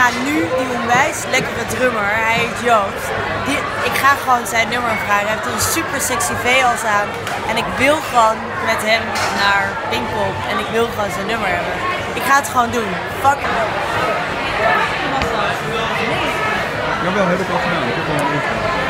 ga nu die onwijs lekkere drummer, hij heet Joost. Die, ik ga gewoon zijn nummer vragen. Hij heeft een super sexy veils aan. En ik wil gewoon met hem naar Pinkpop. En ik wil gewoon zijn nummer hebben. Ik ga het gewoon doen. Fuck it. Jawel, heb ik al gedaan. Ik